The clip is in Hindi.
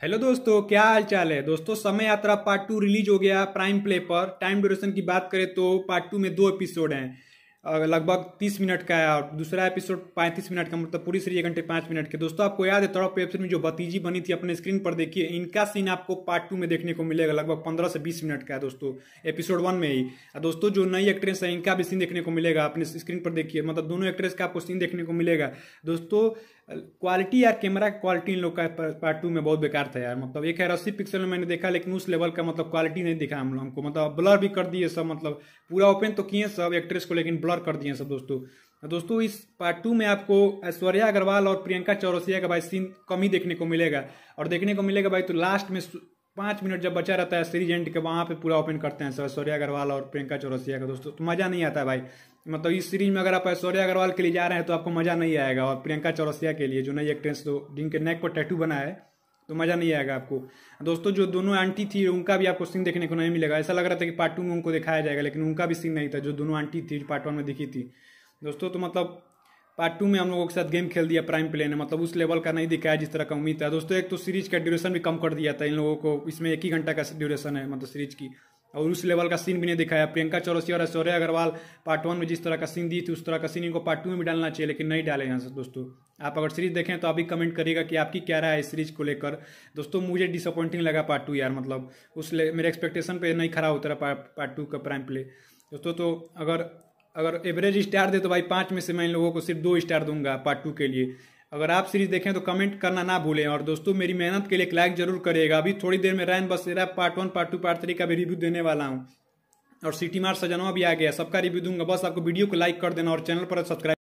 हेलो दोस्तों, क्या हाल चाल है? दोस्तों, समय यात्रा पार्ट टू रिलीज़ हो गया प्राइम प्ले पर। टाइम ड्यूरेशन की बात करें तो पार्ट टू में दो एपिसोड हैं। लगभग तीस मिनट का है और दूसरा एपिसोड पैंतीस मिनट का मतलब पूरी सीरीज़ घंटे पाँच मिनट के। दोस्तों, आपको याद है, तड़प एपिसोड में जो भतीजी बनी थी अपने स्क्रीन पर, देखिए, इनका सीन आपको पार्ट टू में देखने को मिलेगा, लगभग पंद्रह से बीस मिनट का है दोस्तों एपिसोड वन में ही। और दोस्तों, जो नई एक्ट्रेस है, इनका भी सीन देखने को मिलेगा अपने स्क्रीन पर, देखिए मतलब दोनों एक्ट्रेस का आपको सीन देखने को मिलेगा। दोस्तों क्वालिटी यार कैमरा क्वालिटी इन लोग का पार्ट टू में बहुत बेकार था यार मतलब एक है अस्सी पिक्सल में मैंने देखा, लेकिन उस लेवल का मतलब क्वालिटी नहीं दिखा हम लोग हमको मतलब ब्लर भी कर दिए सब मतलब पूरा ओपन तो किए सब एक्ट्रेस को, लेकिन ब्लर कर दिए सब दोस्तों। दोस्तों, इस पार्ट टू में आपको ऐश्वर्या अग्रवाल और प्रियंका चौरसिया का भाई सीन कम ही देखने को मिलेगा। और देखने को मिलेगा भाई तो लास्ट में पाँच मिनट जब बचा रहता है सीरीज़ एंड के, वहाँ पे पूरा ओपन करते हैं ऐश्वर्या अग्रवाल और प्रियंका चौरसिया का। दोस्तों तो मज़ा नहीं आता भाई। मतलब इस सीरीज़ में अगर आप ऐश्वर्या अग्रवाल के लिए जा रहे हैं तो आपको मज़ा नहीं आएगा। और प्रियंका चौरसिया के लिए जो नई एक्ट्रेस तो जिनके नेक पर टैटू बना है तो मज़ा नहीं आएगा आपको। दोस्तों, जो दोनों आंटी थी, उनका भी आपको सीन देखने को नहीं मिलेगा। ऐसा लग रहा था कि पार्ट टू में उनको दिखाया जाएगा, लेकिन उनका भी सीन नहीं था, जो दोनों आंटी थी पार्ट वन में दिखी थी। दोस्तों तो मतलब पार्ट टू में हम लोगों के साथ गेम खेल दिया प्राइम प्ले ने। मतलब उस लेवल का नहीं दिखाया जिस तरह का उम्मीद था। दोस्तों, एक तो सीरीज़ का ड्यूरेशन भी कम कर दिया था इन लोगों को। इसमें एक ही घंटा का ड्यूरेशन है मतलब सीरीज़ की। और उस लेवल का सीन भी नहीं दिखाया। प्रियंका चौरसिया और ऐश्वर्या अग्रवाल पार्ट वन में जिस तरह का सीन दी थी, उस तरह का सीन इनको पार्ट टू में भी डालना चाहिए, लेकिन नहीं डाले यहाँ से दोस्तों। आप अगर सीरीज़ देखें तो अभी कमेंट करिएगा कि आपकी क्या राय है इस सीरीज़ को लेकर। दोस्तों, मुझे डिसअपॉइंटिंग लगा पार्ट टू यार मतलब उस मेरे एक्सपेक्टेशन पे नहीं खड़ा होता रहा पार्ट टू का प्राइम प्ले दोस्तों तो अगर अगर एवरेज स्टार दे तो भाई पाँच में से मैं इन लोगों को सिर्फ़ दो स्टार दूँगा पार्ट टू के लिए। अगर आप सीरीज़ देखें तो कमेंट करना ना भूलें। और दोस्तों, मेरी मेहनत के लिए एक लाइक ज़रूर करेगा अभी थोड़ी देर में Rain Basera part one part two part three का भी रिव्यू देने वाला हूँ। और सिटी मार सजनवा भी आ गया सबका रिव्यू दूँगा। बस आपको वीडियो को लाइक कर देना और चैनल पर सब्सक्राइब